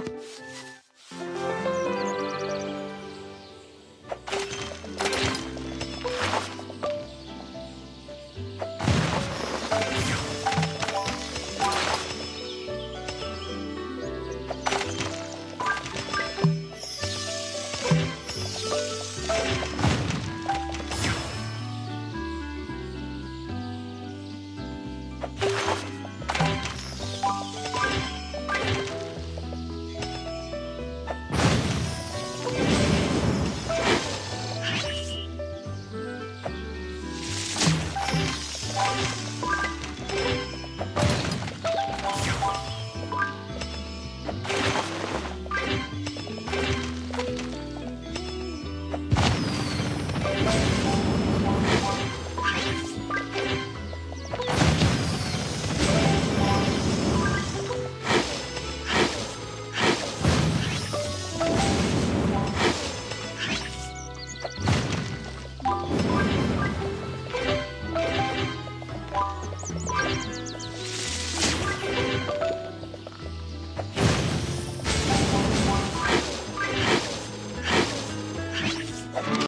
you you.